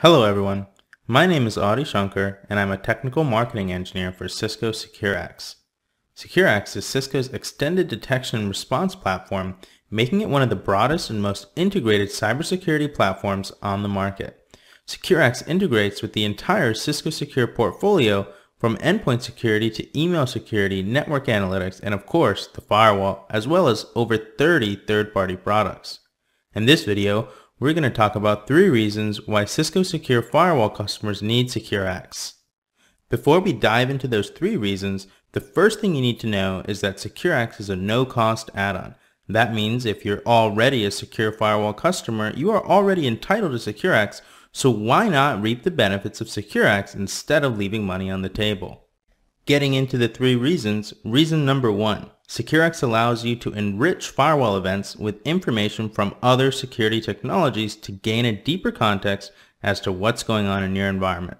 Hello everyone, my name is Adi Shankar and I'm a technical marketing engineer for Cisco SecureX. SecureX is Cisco's extended detection and response platform, making it one of the broadest and most integrated cybersecurity platforms on the market. SecureX integrates with the entire Cisco Secure portfolio from endpoint security to email security, network analytics, and of course, the firewall, as well as over 30 third-party products. In this video, we're going to talk about three reasons why Cisco Secure Firewall customers need SecureX. Before we dive into those three reasons, the first thing you need to know is that SecureX is a no-cost add-on. That means if you're already a Secure Firewall customer, you are already entitled to SecureX so why not reap the benefits of SecureX instead of leaving money on the table? Getting into the three reasons, reason number one, SecureX allows you to enrich firewall events with information from other security technologies to gain a deeper context as to what's going on in your environment.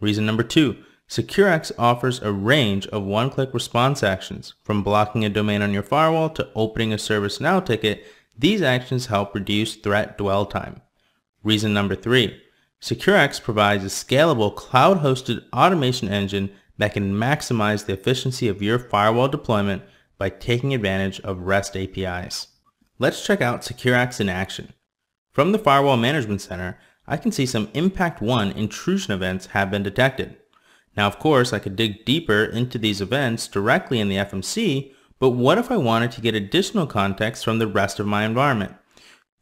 Reason number two, SecureX offers a range of one-click response actions. From blocking a domain on your firewall to opening a ServiceNow ticket, these actions help reduce threat dwell time. Reason number three, SecureX provides a scalable cloud-hosted automation engine that can maximize the efficiency of your firewall deployment by taking advantage of REST APIs. Let's check out SecureX in action. From the Firewall Management Center, I can see some Impact 1 intrusion events have been detected. Now of course I could dig deeper into these events directly in the FMC, but what if I wanted to get additional context from the rest of my environment?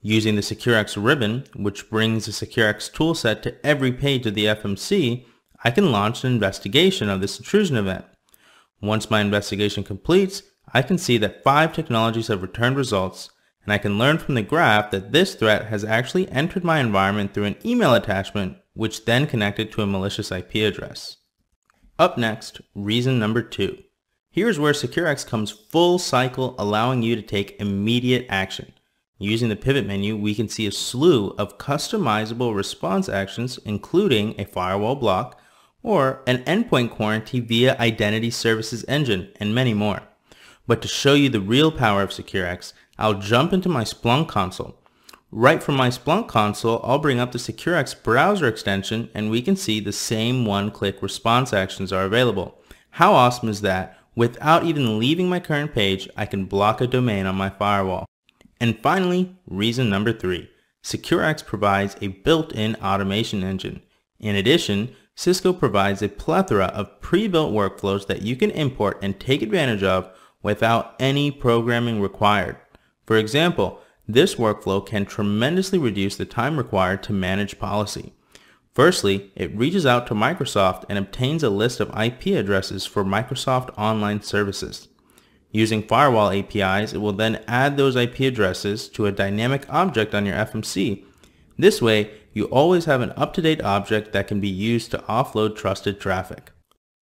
Using the SecureX ribbon, which brings the SecureX toolset to every page of the FMC, I can launch an investigation of this intrusion event. Once my investigation completes, I can see that five technologies have returned results, and I can learn from the graph that this threat has actually entered my environment through an email attachment, which then connected to a malicious IP address. Up next, reason number two. Here's where SecureX comes full cycle allowing you to take immediate action. Using the pivot menu, we can see a slew of customizable response actions, including a firewall block or an endpoint quarantine via Identity Services Engine, and many more. But to show you the real power of SecureX, I'll jump into my Splunk console. Right from my Splunk console, I'll bring up the SecureX browser extension and we can see the same one-click response actions are available. How awesome is that? Without even leaving my current page, I can block a domain on my firewall. And finally, reason number three, SecureX provides a built-in automation engine. In addition, Cisco provides a plethora of pre-built workflows that you can import and take advantage of without any programming required. For example, this workflow can tremendously reduce the time required to manage policy. Firstly, it reaches out to Microsoft and obtains a list of IP addresses for Microsoft Online Services. Using firewall APIs, it will then add those IP addresses to a dynamic object on your FMC. This way, you always have an up-to-date object that can be used to offload trusted traffic.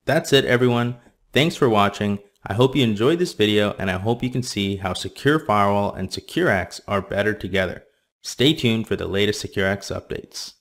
That's it everyone. Thanks for watching. I hope you enjoyed this video and I hope you can see how Secure Firewall and SecureX are better together. Stay tuned for the latest SecureX updates.